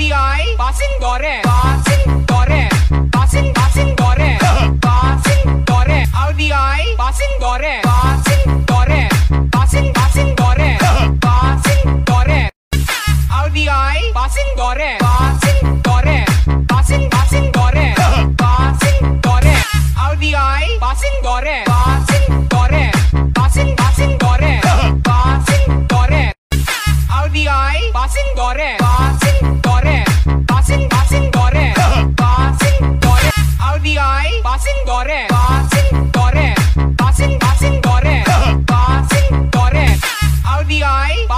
RBI passing gore passing gore passing passing gore passing gore RBI passing gore passing gore passing passing gore passing gore RBI passing gore passing gore passing passing gore passing gore RBI passing gore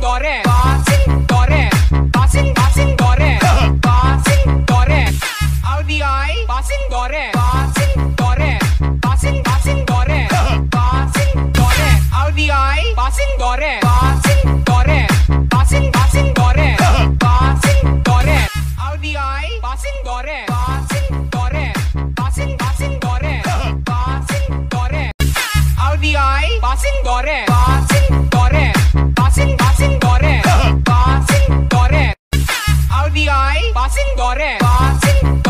Passing gore passing passing passing gore RBI passing gore passing passing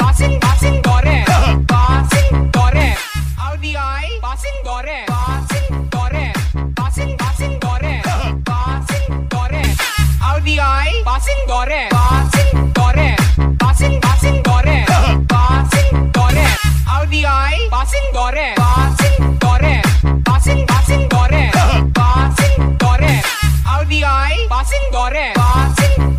passing gore passing gore RBI passing gore passing gore passing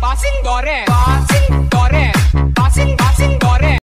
Passing gore, passing